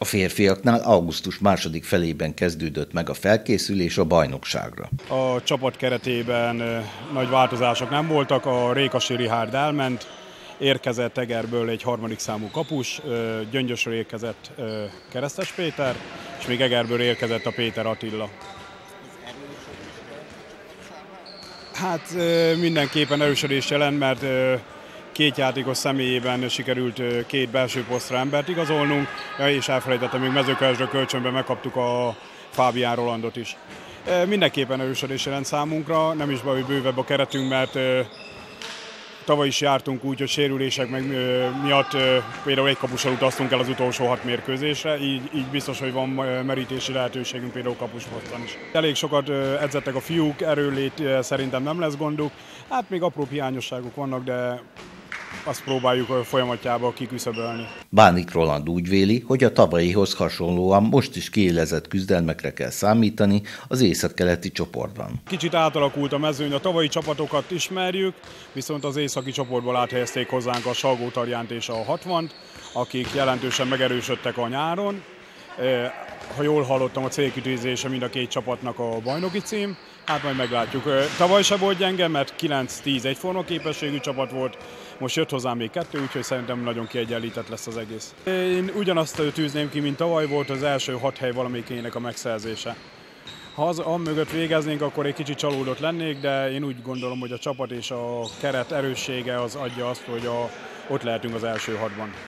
A férfiaknál augusztus második felében kezdődött meg a felkészülés a bajnokságra. A csapat keretében nagy változások nem voltak, a Rékasi Rihárd elment, érkezett Egerből egy harmadik számú kapus, Gyöngyösről érkezett Keresztes Péter, és még Egerből érkezett a Péter Attila. Hát mindenképpen erősödés jelent, mert két játékos személyében sikerült két belső posztra embert igazolnunk, és elfelejtettem, még mezőkövesdő kölcsönben megkaptuk a Fábián Rolandot is. Mindenképpen erősödés jelent számunkra, nem is baj, bővebb a keretünk, mert tavaly is jártunk úgy, hogy sérülések meg miatt például egy kapussal utaztunk el az utolsó hat mérkőzésre, így, így biztos, hogy van merítési lehetőségünk például kapusposzton is. Elég sokat edzettek a fiúk, erőlét szerintem nem lesz gonduk, hát még apró hiányosságok vannak, de azt próbáljuk folyamatjába kiküszöbölni. Bánik Roland úgy véli, hogy a tavalyihoz hasonlóan most is kiélezett küzdelmekre kell számítani az északkeleti csoportban. Kicsit átalakult a mezőny, a tavalyi csapatokat ismerjük, viszont az északi csoportból áthelyezték hozzánk a Salgó Tarjánt és a 60 akik jelentősen megerősödtek a nyáron. Ha jól hallottam, a célkitűzése mind a két csapatnak a bajnoki cím, hát majd meglátjuk. Tavaly se volt gyenge, mert 9-10 egyforma képességű csapat volt, most jött hozzám még kettő, úgyhogy szerintem nagyon kiegyenlített lesz az egész. Én ugyanazt tűzném ki, mint tavaly volt az első hat hely valamelyikének a megszerzése. Ha az mögött végeznénk, akkor egy kicsit csalódott lennék, de én úgy gondolom, hogy a csapat és a keret erőssége az adja azt, hogy a, ott lehetünk az első hatban.